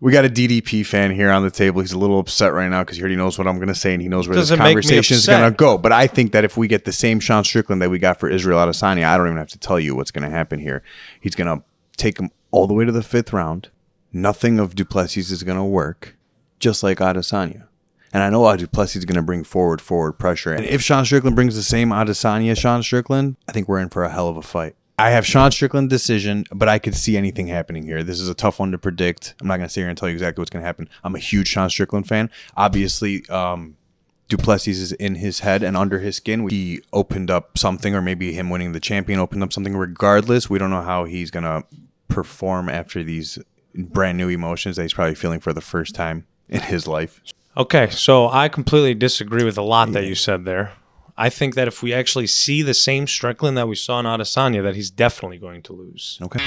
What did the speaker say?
We got a DDP fan here on the table. He's a little upset right now because he already knows what I'm going to say and he knows where Doesn't this conversation is going to go. But I think that if we get the same Sean Strickland that we got for Israel Adesanya, I don't even have to tell you what's going to happen here. He's going to take him all the way to the fifth round. Nothing of Du Plessis is going to work, just like Adesanya. And I know Du Plessis is going to bring forward forward pressure. And if Sean Strickland brings the same Adesanya Sean Strickland, I think we're in for a hell of a fight. I have Sean Strickland decision, but I could see anything happening here. This is a tough one to predict. I'm not going to sit here and tell you exactly what's going to happen. I'm a huge Sean Strickland fan. Obviously, um, Du Plessis is in his head and under his skin. He opened up something, or maybe him winning the champion opened up something. Regardless, we don't know how he's going to perform after these brand new emotions that he's probably feeling for the first time in his life. Okay, so I completely disagree with a lot that you said there. I think that if we actually see the same Strickland that we saw in Adesanya, that he's definitely going to lose. Okay.